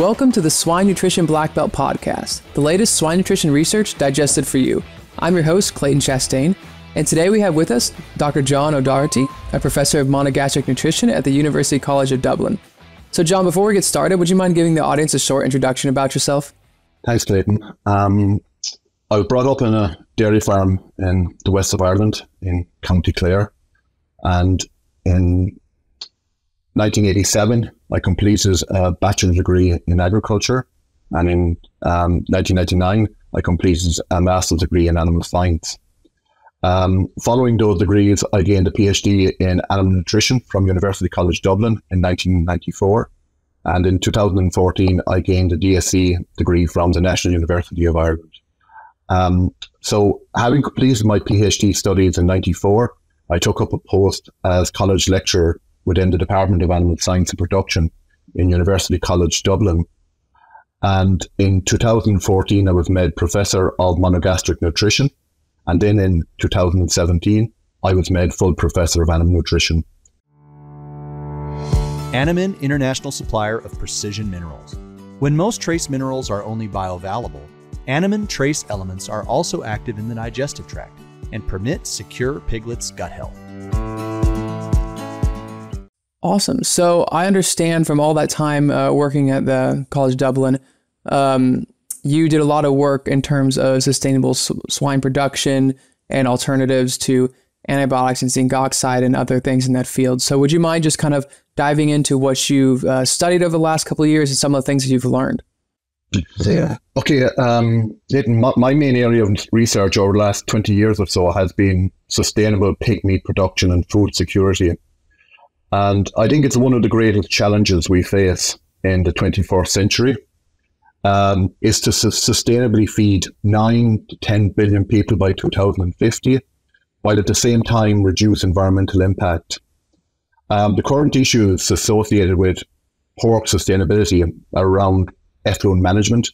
Welcome to the Swine Nutrition Black Belt Podcast, the latest swine nutrition research digested for you. I'm your host, Clayton Chastain, and today we have with us Dr. John O'Doherty, a professor of monogastric nutrition at the University College of Dublin. So, John, before we get started, would you mind giving the audience a short introduction about yourself? Thanks, Clayton. Um, I was brought up in a dairy farm in the west of Ireland in County Clare, and in 1987, I completed a bachelor's degree in agriculture, and in um, 1999, I completed a master's degree in animal science. Um, following those degrees, I gained a PhD in animal nutrition from University College Dublin in 1994. And in 2014, I gained a DSc degree from the National University of Ireland. Um, so, having completed my PhD studies in 94, I took up a post as college lecturer within the Department of Animal Science and Production in University College Dublin. And in 2014, I was made Professor of Monogastric Nutrition. And then in 2017, I was made full Professor of Animal Nutrition. Animine International Supplier of Precision Minerals. When most trace minerals are only bioavailable, Animine trace elements are also active in the digestive tract and permit secure piglets' gut health. Awesome. So I understand from all that time uh, working at the College Dublin, um, you did a lot of work in terms of sustainable swine production and alternatives to antibiotics and zinc oxide and other things in that field. So would you mind just kind of diving into what you've uh, studied over the last couple of years and some of the things that you've learned? Yeah. Okay. Um, my, my main area of research over the last 20 years or so has been sustainable pig meat production and food security. And I think it's one of the greatest challenges we face in the 21st century um, is to su- sustainably feed 9 to 10 billion people by 2050, while at the same time reduce environmental impact. Um, the current issues associated with pork sustainability around effluent management,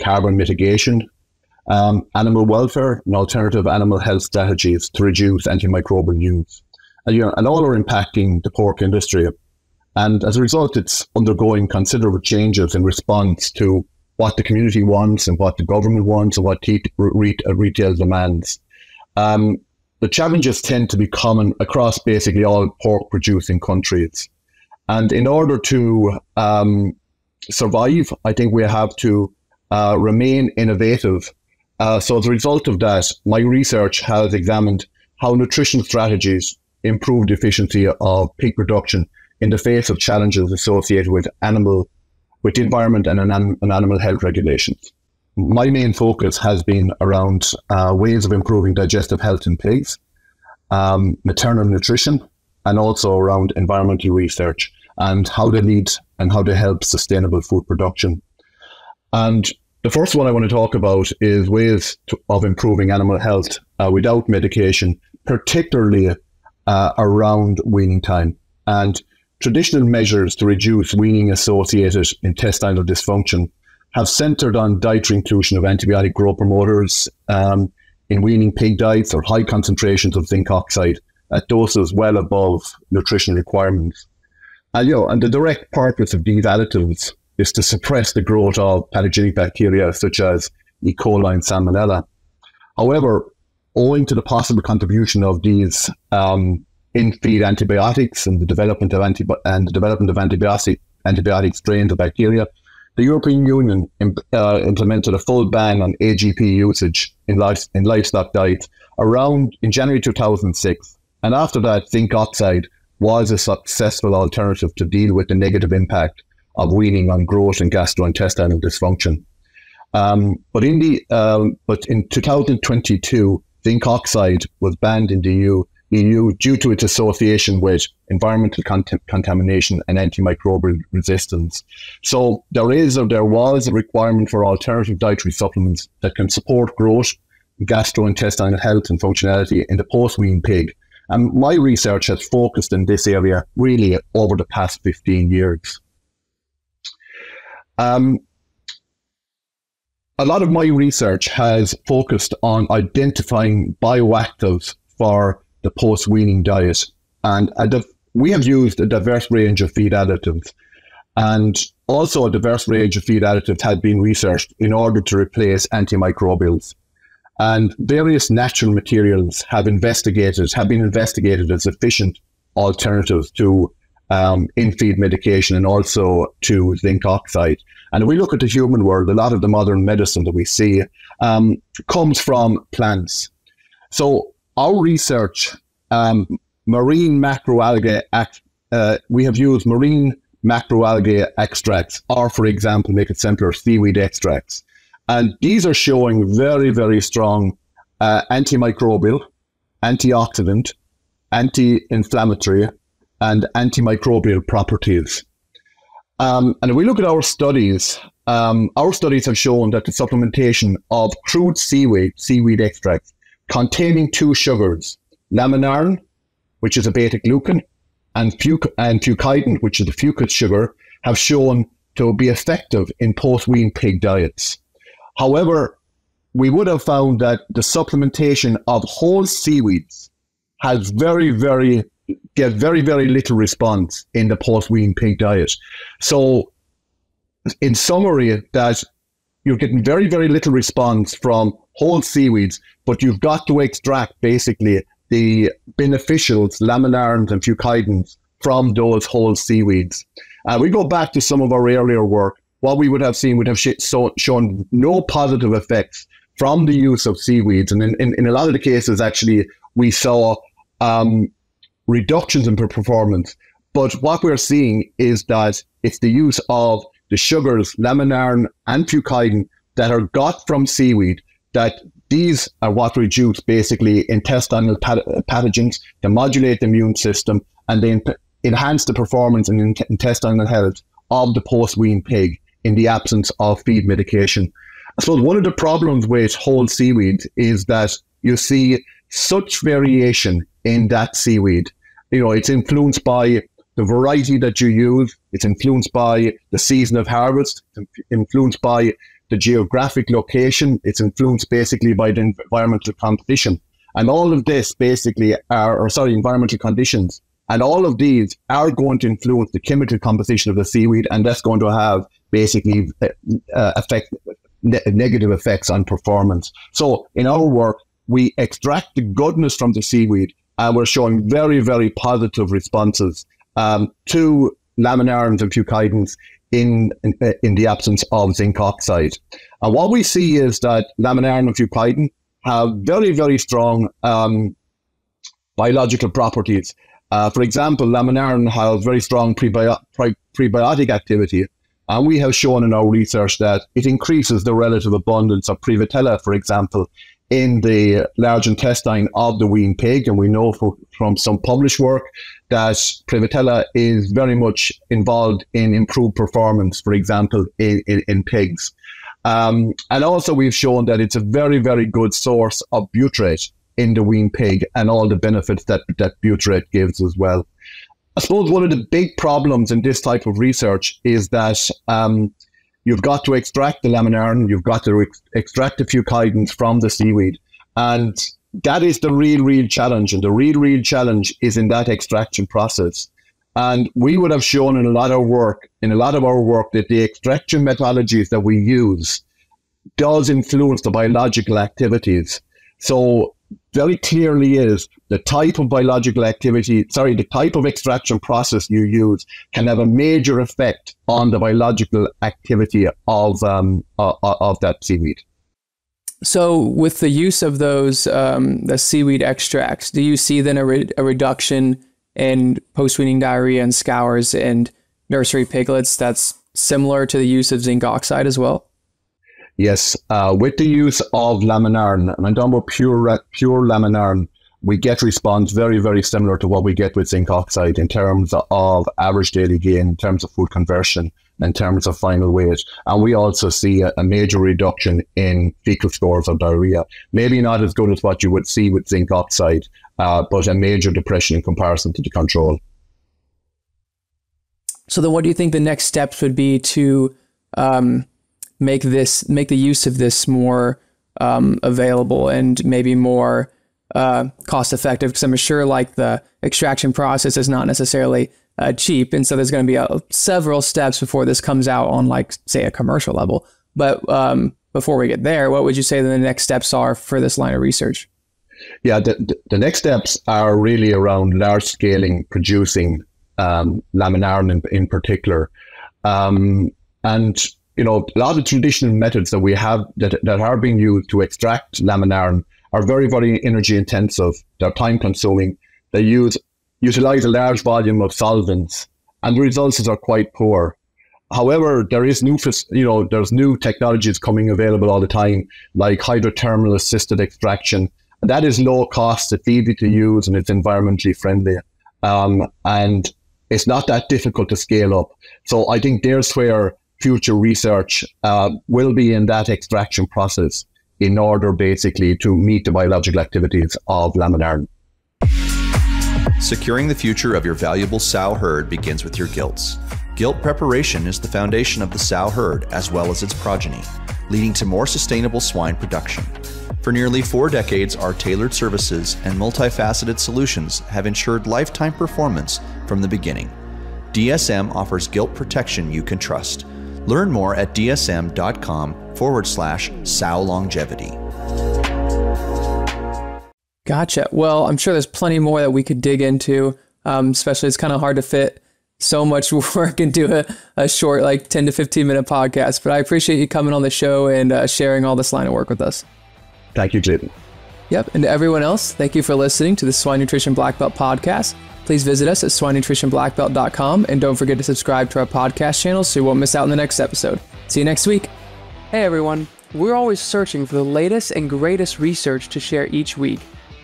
carbon mitigation, um, animal welfare, and alternative animal health strategies to reduce antimicrobial use and, you know, and all are impacting the pork industry. And as a result, it's undergoing considerable changes in response to what the community wants and what the government wants and what te- re- uh, retail demands. Um, the challenges tend to be common across basically all pork producing countries. And in order to um, survive, I think we have to uh, remain innovative. Uh, so, as a result of that, my research has examined how nutrition strategies improved efficiency of pig production in the face of challenges associated with animal, with the environment and, an, animal health regulations. My main focus has been around uh, ways of improving digestive health in pigs, um, maternal nutrition, and also around environmental research and how they lead and how they help sustainable food production. And the first one I want to talk about is ways to, of improving animal health uh, without medication, particularly uh, around weaning time. And traditional measures to reduce weaning associated intestinal dysfunction have centered on dietary inclusion of antibiotic growth promoters um, in weaning pig diets or high concentrations of zinc oxide at doses well above nutritional requirements. And, you know, and the direct purpose of these additives is to suppress the growth of pathogenic bacteria such as E. coli and Salmonella. However, owing to the possible contribution of these um, in-feed antibiotics and the development of anti- and the development of antibiotic antibiotic strains of bacteria, the European Union uh, implemented a full ban on AGP usage in, in livestock diets around in January 2006. And after that, zinc oxide was a successful alternative to deal with the negative impact of weaning on growth and gastrointestinal dysfunction. Um, but in the um, but in 2022, zinc oxide was banned in the EU, EU due to its association with environmental cont- contamination and antimicrobial resistance. So there is or there was a requirement for alternative dietary supplements that can support growth, gastrointestinal health and functionality in the post-wean pig. And my research has focused in this area really over the past 15 years. Um, a lot of my research has focused on identifying bioactives for the post weaning diet. And we have used a diverse range of feed additives. And also a diverse range of feed additives had been researched in order to replace antimicrobials. And various natural materials have investigated have been investigated as efficient alternatives to um, in-feed medication and also to zinc oxide. And if we look at the human world, a lot of the modern medicine that we see um, comes from plants. So our research, um, marine macroalgae, uh, we have used marine macroalgae extracts, or for example, make it simpler, seaweed extracts. And these are showing very, very strong uh, antimicrobial, antioxidant, anti inflammatory, and antimicrobial properties. Um, and if we look at our studies, um, our studies have shown that the supplementation of crude seaweed, seaweed extracts, containing two sugars, laminarin, which is a beta glucan, and, fuc- and fucoidan, which is the fucus sugar, have shown to be effective in post-wean pig diets. However, we would have found that the supplementation of whole seaweeds has very, very get very, very little response in the post-wean pig diet. So, in summary, that you're getting very, very little response from whole seaweeds, but you've got to extract basically the beneficials, laminarins and fucoidans from those whole seaweeds. Uh, we go back to some of our earlier work. What we would have seen would have shown no positive effects from the use of seaweeds. And in, in, in a lot of the cases, actually, we saw um, reductions in performance. But what we're seeing is that it's the use of the sugars, laminarin and fucoidan that are got from seaweed that these are what reduce basically intestinal pathogens, they modulate the immune system, and they enhance the performance and intestinal health of the post-wean pig in the absence of feed medication. I suppose one of the problems with whole seaweed is that you see such variation in that seaweed. You know, it's influenced by the variety that you use. It's influenced by the season of harvest. It's influenced by the geographic location. It's influenced basically by the environmental composition. And all of this basically are, or sorry, environmental conditions. And all of these are going to influence the chemical composition of the seaweed, and that's going to have basically uh, uh affect ne- negative effects on performance. So in our work, we extract the goodness from the seaweed, and we're showing very, very positive responses um, to laminarins and fucoidans in, in, in the absence of zinc oxide. And what we see is that laminarin and fucoidan have very, very strong um, biological properties. Uh, for example, laminarin has very strong prebi- pre- prebiotic activity, and we have shown in our research that it increases the relative abundance of Prevotella, for example, in the large intestine of the wean pig. And we know for, from some published work that Prevotella is very much involved in improved performance, for example, in, in, in pigs. Um, and also, we've shown that it's a very, very good source of butyrate in the wean pig and all the benefits that, that butyrate gives as well. I suppose one of the big problems in this type of research is that um, you've got to extract the laminarin, you've got to ex- extract a few fucoidans from the seaweed. And that is the real, real challenge. And the real, real challenge is in that extraction process. And we would have shown in a lot of work, in a lot of our work, that the extraction methodologies that we use does influence the biological activities. So very clearly is the type of biological activity, sorry, the type of extraction process you use can have a major effect on the biological activity of um, uh, of that seaweed. So, with the use of those um, the seaweed extracts, do you see then a, re- a reduction in post-weaning diarrhea and scours and nursery piglets that's similar to the use of zinc oxide as well? Yes, uh, with the use of laminarin, and I'm talking about pure pure laminarin, we get response very, very similar to what we get with zinc oxide in terms of average daily gain, in terms of food conversion, in terms of final weight. And we also see a, a major reduction in fecal scores of diarrhea. Maybe not as good as what you would see with zinc oxide, uh, but a major depression in comparison to the control. So then what do you think the next steps would be to um, make this make the use of this more um, available and maybe more uh, cost effective because I'm sure like the extraction process is not necessarily uh, cheap, and so there's going to be a, uh, several steps before this comes out on like say a commercial level. But um, before we get there, what would you say the next steps are for this line of research? Yeah, the, the next steps are really around large scaling producing um, laminarin in, in particular. Um, and, you know, a lot of traditional methods that we have that, that are being used to extract laminarin are very, very energy intensive. They're time consuming. They use utilize a large volume of solvents, and the results are quite poor. However, there is new, you know, there's new technologies coming available all the time, like hydrothermal assisted extraction. That is low cost, it's easy to use, and it's environmentally friendly. Um, and it's not that difficult to scale up. So I think there's where future research uh, will be in that extraction process in order basically to meet the biological activities of laminarin. Securing the future of your valuable sow herd begins with your gilts. Gilt preparation is the foundation of the sow herd as well as its progeny, leading to more sustainable swine production. For nearly four decades, our tailored services and multifaceted solutions have ensured lifetime performance from the beginning. DSM offers gilt protection you can trust. Learn more at dsm.com forward slash sow longevity. Gotcha. Well, I'm sure there's plenty more that we could dig into, um, especially it's kind of hard to fit so much work into a, a short, like 10 to 15 minute podcast. But I appreciate you coming on the show and uh, sharing all this line of work with us. Thank you, Clayton. Yep. And to everyone else, thank you for listening to the Swine Nutrition Black Belt podcast. Please visit us at swinenutritionblackbelt.com and don't forget to subscribe to our podcast channel so you won't miss out on the next episode. See you next week. Hey everyone. We're always searching for the latest and greatest research to share each week.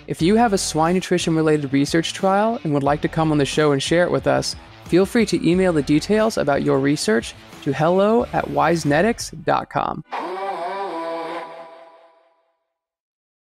If you have a swine nutrition related research trial and would like to come on the show and share it with us, feel free to email the details about your research to hello at wisenetix.com.